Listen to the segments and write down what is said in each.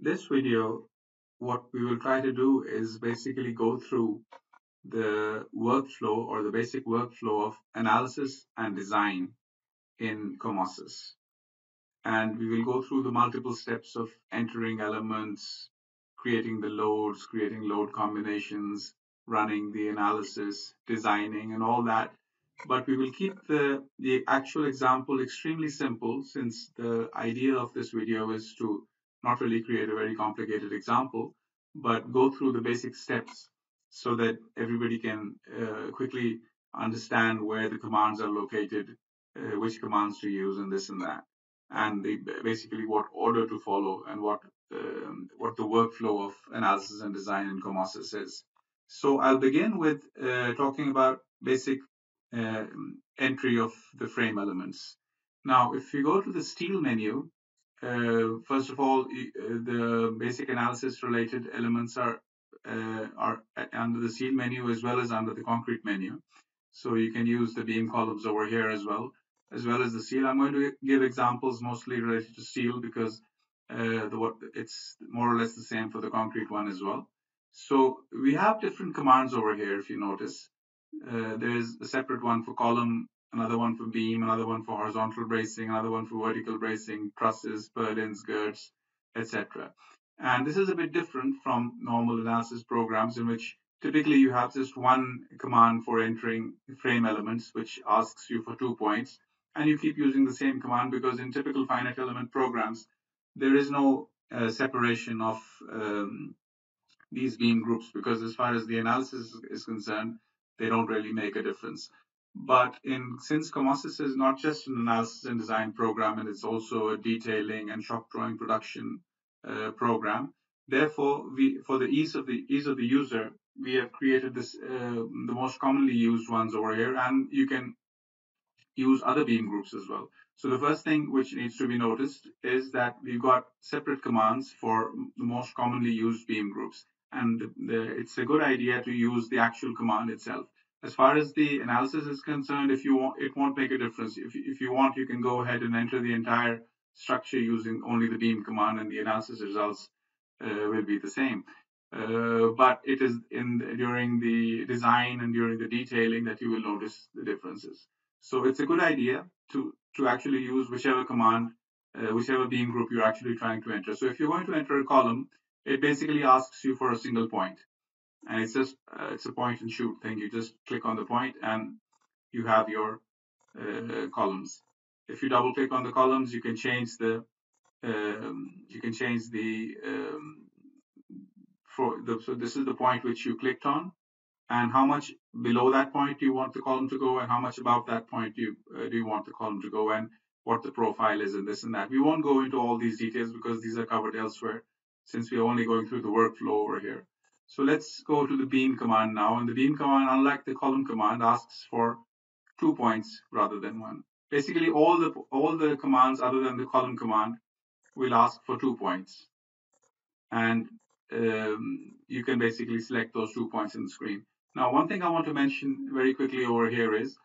this video, what we will try to do is basically go through the workflow or the basic workflow of analysis and design in Comosys. And we will go through the multiple steps of entering elements, creating the loads, creating load combinations, running the analysis, designing, and all that. But we will keep the, the actual example extremely simple since the idea of this video is to not really create a very complicated example, but go through the basic steps so that everybody can uh, quickly understand where the commands are located, uh, which commands to use, and this and that, and the, basically what order to follow and what um, what the workflow of analysis and design in Comosys is. So I'll begin with uh, talking about basic uh, entry of the frame elements. Now, if you go to the steel menu, first of all, uh, the basic analysis related elements are uh, are under the steel menu as well as under the concrete menu. So you can use the beam columns over here as well, as well as the steel. I'm going to give examples mostly related to steel because uh, the, it's more or less the same for the concrete one as well. So we have different commands over here, if you notice. Uh, there's a separate one for column another one for beam, another one for horizontal bracing, another one for vertical bracing, trusses, purlins, girts, etc. And this is a bit different from normal analysis programs in which typically you have just one command for entering frame elements, which asks you for two points, and you keep using the same command because in typical finite element programs, there is no uh, separation of um, these beam groups because as far as the analysis is concerned, they don't really make a difference. But in since Comosys is not just an analysis and design program, and it's also a detailing and shop drawing production uh, program. Therefore, we for the ease of the ease of the user, we have created this uh, the most commonly used ones over here, and you can use other beam groups as well. So the first thing which needs to be noticed is that we've got separate commands for the most commonly used beam groups. And the, it's a good idea to use the actual command itself as far as the analysis is concerned, if you want, it won't make a difference. If, if you want, you can go ahead and enter the entire structure using only the beam command and the analysis results uh, will be the same. Uh, but it is in during the design and during the detailing that you will notice the differences. So it's a good idea to, to actually use whichever command, uh, whichever beam group you're actually trying to enter. So if you're going to enter a column, it basically asks you for a single point and it's just uh, it's a point and shoot thing. You just click on the point and you have your uh, columns. If you double click on the columns, you can change the um, you can change the um, for the so this is the point which you clicked on, and how much below that point do you want the column to go, and how much above that point do you uh, do you want the column to go, and what the profile is, and this and that. We won't go into all these details because these are covered elsewhere, since we're only going through the workflow over here. So let's go to the beam command now. And the beam command, unlike the column command, asks for two points rather than one. Basically, all the all the commands other than the column command will ask for two points. And um, you can basically select those two points in the screen. Now, one thing I want to mention very quickly over here is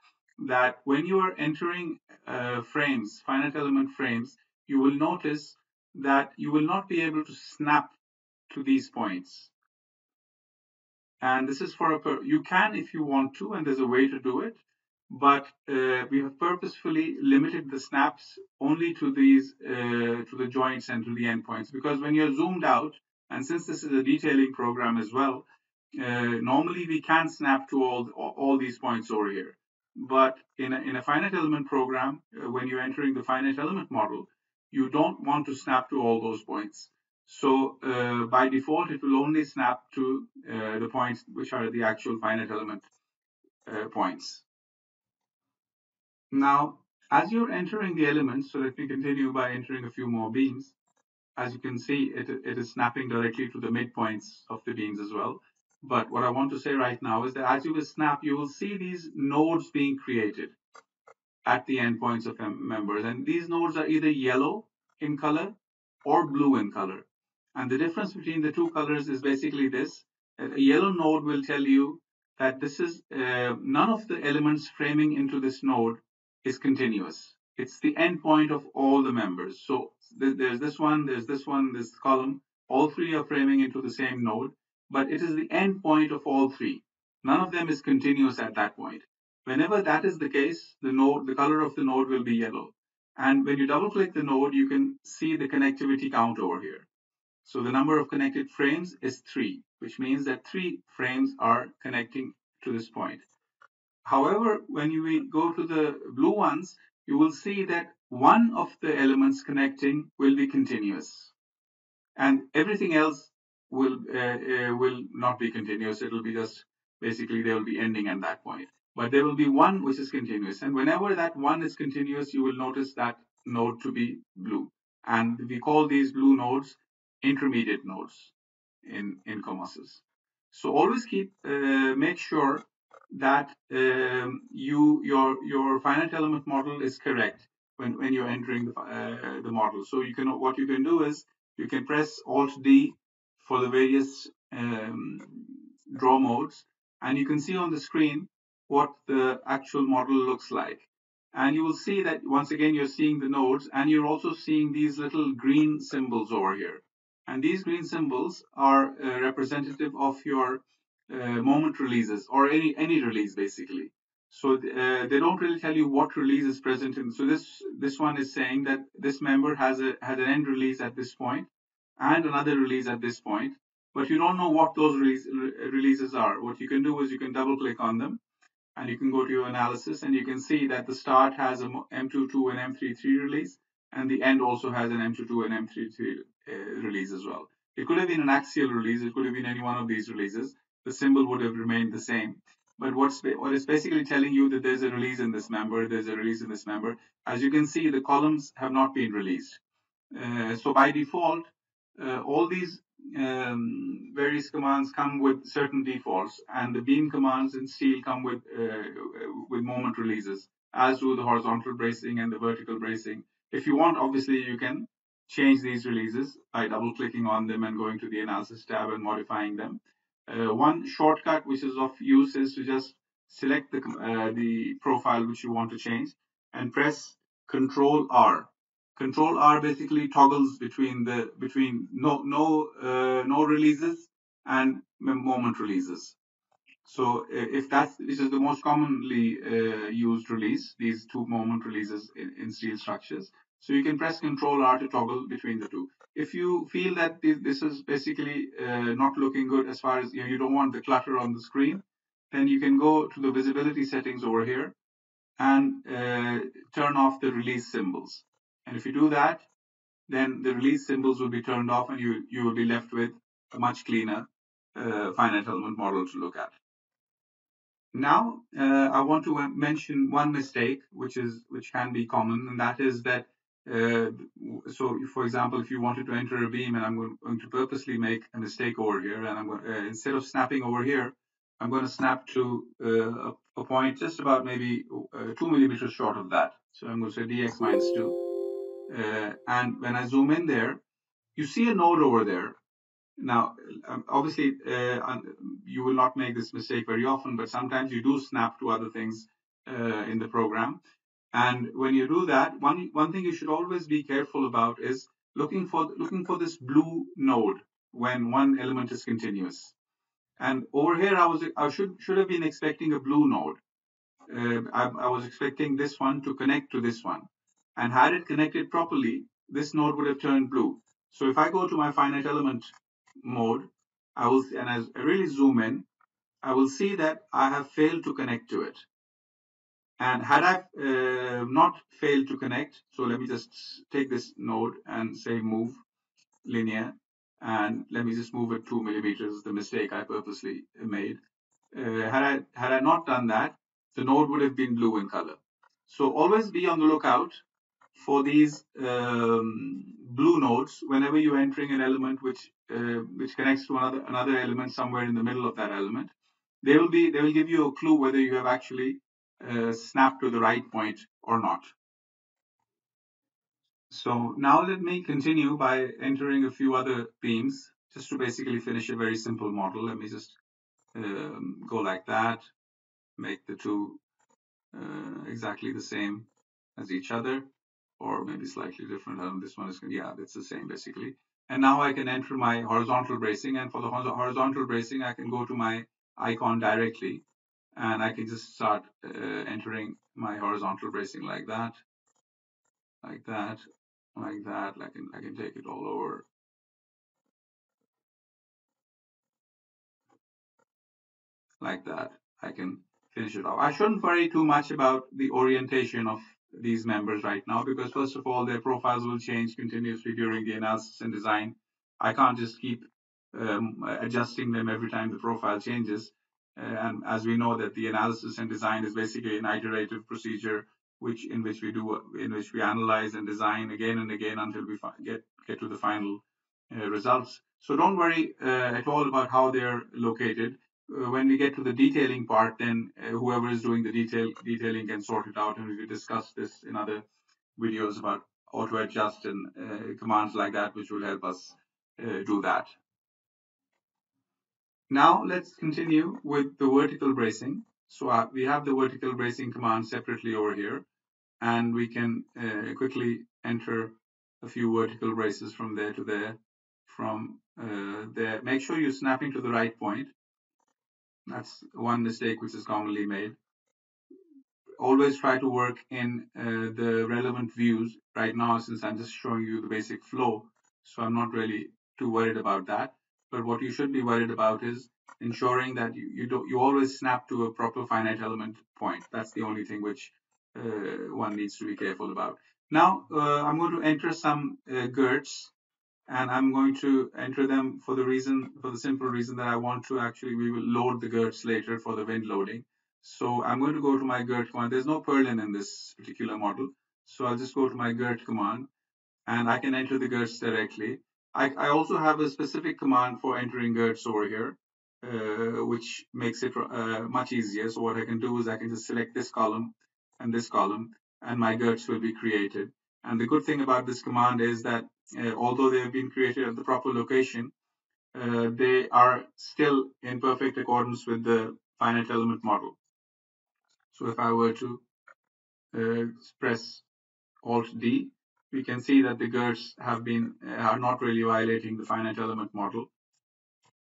that when you are entering uh, frames, finite element frames, you will notice that you will not be able to snap to these points. And this is for a, you can if you want to, and there's a way to do it, but uh, we have purposefully limited the snaps only to these, uh, to the joints and to the endpoints, because when you're zoomed out, and since this is a detailing program as well, uh, normally we can snap to all, all these points over here. But in a, in a finite element program, uh, when you're entering the finite element model, you don't want to snap to all those points. So uh, by default, it will only snap to uh, the points which are the actual finite element uh, points. Now, as you're entering the elements, so let me continue by entering a few more beams. As you can see, it, it is snapping directly to the midpoints of the beams as well. But what I want to say right now is that as you will snap, you will see these nodes being created at the endpoints of members. And these nodes are either yellow in color or blue in color. And the difference between the two colors is basically this. A yellow node will tell you that this is uh, none of the elements framing into this node is continuous. It's the endpoint of all the members. So th there's this one, there's this one, this column, All three are framing into the same node, but it is the end point of all three. None of them is continuous at that point. Whenever that is the case, the node, the color of the node will be yellow. And when you double click the node, you can see the connectivity count over here. So the number of connected frames is three, which means that three frames are connecting to this point. However, when you go to the blue ones, you will see that one of the elements connecting will be continuous and everything else will uh, uh, will not be continuous. It will be just basically they will be ending at that point. But there will be one which is continuous, and whenever that one is continuous, you will notice that node to be blue. And we call these blue nodes intermediate nodes in in Comosys. So always keep uh, make sure that um, you your your finite element model is correct when when you're entering the uh, the model. So you can what you can do is you can press Alt D for the various um, draw modes, and you can see on the screen what the actual model looks like. And you will see that once again you're seeing the nodes, and you're also seeing these little green symbols over here. And these green symbols are uh, representative of your uh, moment releases or any any release basically. So uh, they don't really tell you what release is present in. So this this one is saying that this member has a had an end release at this point and another release at this point, but you don't know what those release, re releases are. What you can do is you can double click on them, and you can go to your analysis, and you can see that the start has a M22 and M33 release, and the end also has an M22 and M33 uh, release as well. It could have been an axial release. It could have been any one of these releases. The symbol would have remained the same. But what's what is basically telling you that there's a release in this member, there's a release in this member. As you can see, the columns have not been released. Uh, so by default, uh, all these um, various commands come with certain defaults, and the beam commands in steel come with uh, with moment releases, as do the horizontal bracing and the vertical bracing. If you want, obviously, you can change these releases by double clicking on them and going to the analysis tab and modifying them. Uh, one shortcut which is of use is to just select the, uh, the profile which you want to change and press Control R. Control R basically toggles between the between no no uh, no releases and moment releases. So if that's this is the most commonly uh, used release, these two moment releases in, in steel structures. So you can press Control R to toggle between the two. If you feel that this is basically uh, not looking good as far as you, know, you don't want the clutter on the screen, then you can go to the visibility settings over here and uh, turn off the release symbols. And if you do that, then the release symbols will be turned off and you, you will be left with a much cleaner finite element model to look at. Now, uh, I want to mention one mistake, which is which can be common, and that is that uh, so, for example, if you wanted to enter a beam, and I'm going to purposely make a mistake over here, and I'm going uh, instead of snapping over here, I'm going to snap to uh, a point just about maybe uh, two millimeters short of that. So I'm going to say dx minus two, uh, and when I zoom in there, you see a node over there. Now, um, obviously, uh, you will not make this mistake very often, but sometimes you do snap to other things in the program. And when you do that, one one thing you should always be careful about is looking for looking for this blue node when one element is continuous. And over here, I was I should should have been expecting a blue node. Uh, I, I was expecting this one to connect to this one, and had it connected properly, this node would have turned blue. So if I go to my finite element mode, I will and I really zoom in, I will see that I have failed to connect to it. And had I uh, not failed to connect, so let me just take this node and say move linear, and let me just move it two millimeters, the mistake I purposely made. Uh, had I had I not done that, the node would have been blue in color. So always be on the lookout for these um, blue nodes whenever you're entering an element which uh, which connects to another another element somewhere in the middle of that element. They will be they will give you a clue whether you have actually uh, snap to the right point or not. So now let me continue by entering a few other beams just to basically finish a very simple model. Let me just um, go like that, make the two uh, exactly the same as each other, or maybe slightly different. Um, this one is, yeah, it's the same basically. And now I can enter my horizontal bracing. And for the horizontal bracing, I can go to my icon directly and I can just start uh, entering my horizontal bracing like that, like that, like that. I can, I can take it all over. Like that. I can finish it off. I shouldn't worry too much about the orientation of these members right now because first of all, their profiles will change continuously during the analysis and design. I can't just keep um, adjusting them every time the profile changes. Uh, and as we know that the analysis and design is basically an iterative procedure which in which we do in which we analyze and design again and again until we get get to the final uh, results. So don't worry uh, at all about how they're located. Uh, when we get to the detailing part, then uh, whoever is doing the detail detailing can sort it out, and we discuss this in other videos about auto adjust and uh, commands like that, which will help us do that. Now let's continue with the vertical bracing. So uh, we have the vertical bracing command separately over here, and we can uh, quickly enter a few vertical braces from there to there. From uh, there, make sure you're snapping to the right point. That's one mistake which is commonly made. Always try to work in uh, the relevant views. Right now, since I'm just showing you the basic flow, so I'm not really too worried about that. But what you should be worried about is ensuring that you, you don't you always snap to a proper finite element point. That's the only thing which uh, one needs to be careful about. Now uh, I'm going to enter some uh, girts and I'm going to enter them for the reason for the simple reason that I want to actually we will load the girts later for the wind loading. So I'm going to go to my girt command. There's no purlin in this particular model. So I'll just go to my girt command and I can enter the girts directly. I, I also have a specific command for entering girts over here, uh, which makes it uh, much easier. So what I can do is I can just select this column and this column, and my girts will be created. And the good thing about this command is that although they have been created at the proper location, uh, they are still in perfect accordance with the finite element model. So if I were to uh, press Alt D, we can see that the girts have been uh, are not really violating the finite element model,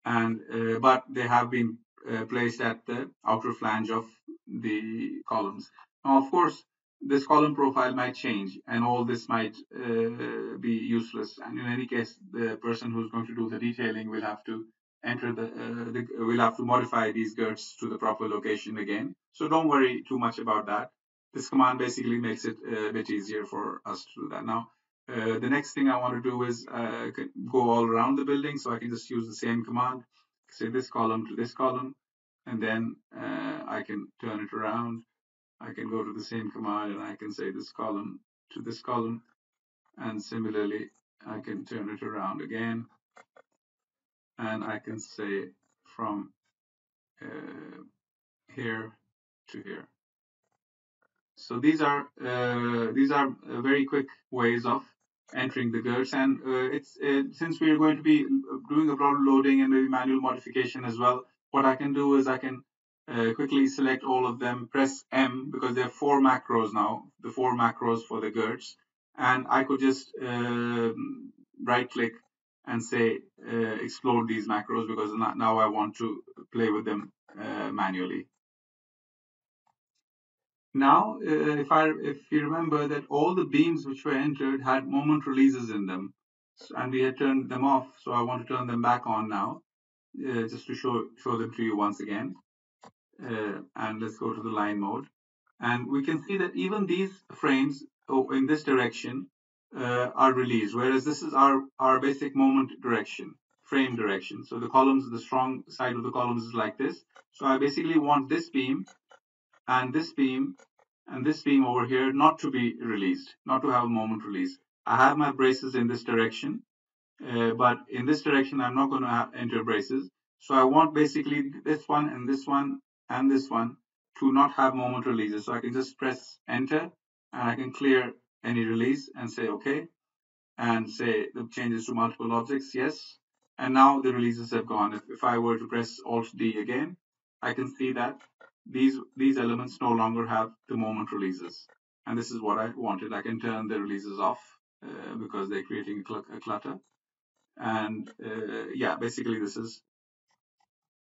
and uh, but they have been uh, placed at the outer flange of the columns. Now, of course, this column profile might change, and all this might uh, be useless. And in any case, the person who's going to do the detailing will have to enter the, uh, the will have to modify these girts to the proper location again. So don't worry too much about that this command basically makes it a bit easier for us to do that. Now, uh, the next thing I want to do is uh, go all around the building, so I can just use the same command, say this column to this column, and then uh, I can turn it around. I can go to the same command and I can say this column to this column, and similarly, I can turn it around again, and I can say from uh, here to here. So these are uh, these are uh, very quick ways of entering the girts, and uh, it's uh, since we are going to be doing a broad loading and maybe manual modification as well. What I can do is I can uh, quickly select all of them, press M because there are four macros now, the four macros for the girts, and I could just um, right click and say uh, explode these macros because now I want to play with them manually. Now, uh, if I if you remember that all the beams which were entered had moment releases in them, and we had turned them off, so I want to turn them back on now, uh, just to show show them to you once again. Uh, and let's go to the line mode, and we can see that even these frames in this direction uh, are released, whereas this is our our basic moment direction, frame direction. So the columns, the strong side of the columns is like this. So I basically want this beam and this beam and this beam over here not to be released, not to have a moment release. I have my braces in this direction, uh, but in this direction, I'm not going to enter braces. So I want basically this one and this one and this one to not have moment releases. So I can just press enter and I can clear any release and say OK and say the changes to multiple objects, yes. And now the releases have gone. If, if I were to press Alt D again, I can see that these these elements no longer have the moment releases and this is what I wanted I can turn the releases off uh, because they're creating a, cl a clutter And uh, yeah, basically this is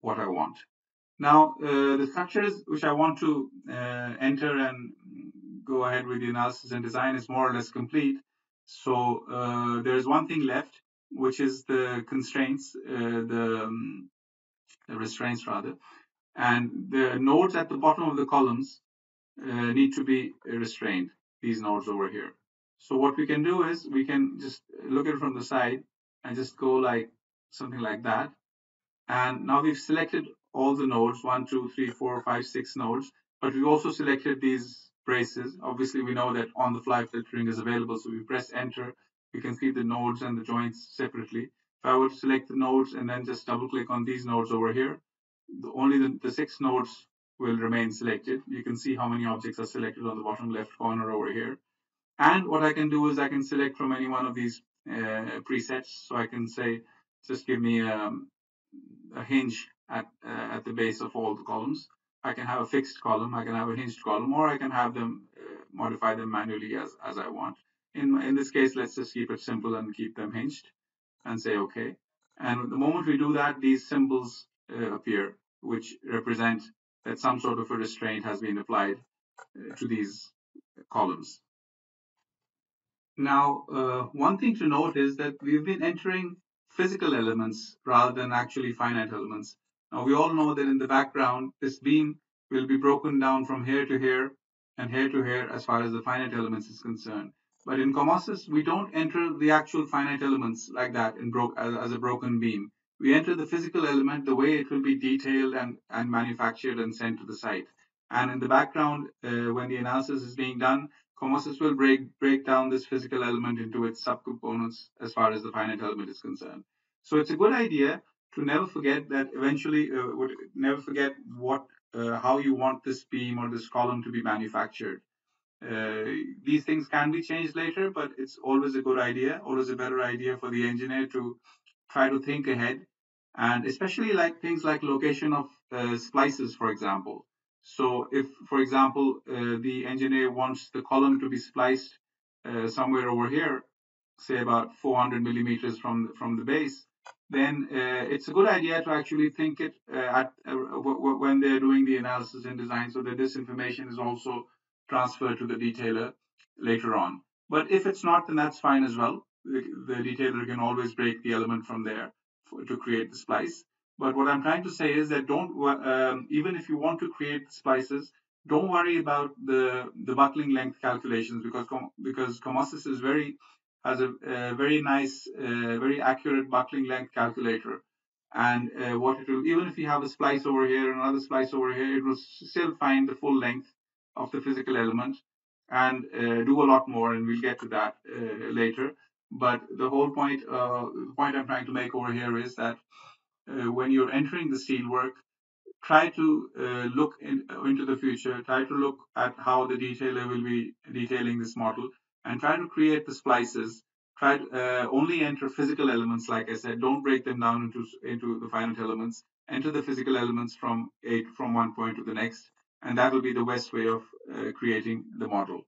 what I want. Now, uh, the structures which I want to uh, enter and go ahead with the analysis and design is more or less complete. So uh, there's one thing left, which is the constraints, uh, the, um, the, restraints rather, and the nodes at the bottom of the columns uh, need to be restrained. These nodes over here. So what we can do is we can just look at it from the side and just go like something like that. And now we've selected all the nodes, one, two, three, four, five, six nodes, but we've also selected these braces. Obviously, we know that on the fly filtering is available. So we press enter, we can see the nodes and the joints separately. If I were to select the nodes and then just double click on these nodes over here, the, only the, the six nodes will remain selected. You can see how many objects are selected on the bottom left corner over here. And what I can do is I can select from any one of these uh, presets. So I can say, just give me um, a hinge at, uh, at the base of all the columns. I can have a fixed column, I can have a hinged column, or I can have them uh, modify them manually as, as I want. In, in this case, let's just keep it simple and keep them hinged and say OK. And the moment we do that, these symbols uh, appear, which represent that some sort of a restraint has been applied uh, to these columns. Now, uh, one thing to note is that we've been entering physical elements rather than actually finite elements. Now, we all know that in the background, this beam will be broken down from here to here and here to here as far as the finite elements is concerned. But in Comosys, we don't enter the actual finite elements like that in as, a broken beam. We enter the physical element the way it will be detailed and, and manufactured and sent to the site. And in the background, uh, when the analysis is being done, Comosys will break, break down this physical element into its subcomponents as far as the finite element is concerned. So it's a good idea to never forget that eventually, uh, would never forget what, uh, how you want this beam or this column to be manufactured. Uh, these things can be changed later, but it's always a good idea, always a better idea for the engineer to try to think ahead, and especially like things like location of uh, splices, for example. So if, for example, uh, the engineer wants the column to be spliced uh, somewhere over here, say about 400 millimeters from, from the base, then uh, it's a good idea to actually think it uh, at, uh, when they're doing the analysis and design so that this information is also transferred to the detailer later on. But if it's not, then that's fine as well. The, the detailer can always break the element from there for, to create the splice. But what I'm trying to say is that don't, um, even if you want to create splices, don't worry about the, the buckling length calculations because, because Comosys is very, has a, a very nice, uh, very accurate buckling length calculator. And uh, what it will, even if you have a splice over here, and another splice over here, it will still find the full length of the physical element and uh, do a lot more. And we'll get to that uh, later. But the whole point, uh, the point I'm trying to make over here is that uh, when you're entering the steelwork, try to uh, look in, into the future, try to look at how the detailer will be detailing this model, and try to create the splices. Try to, uh, only enter physical elements, like I said. Don't break them down into into the finite elements. Enter the physical elements from a from one point to the next, and that will be the best way of uh, creating the model.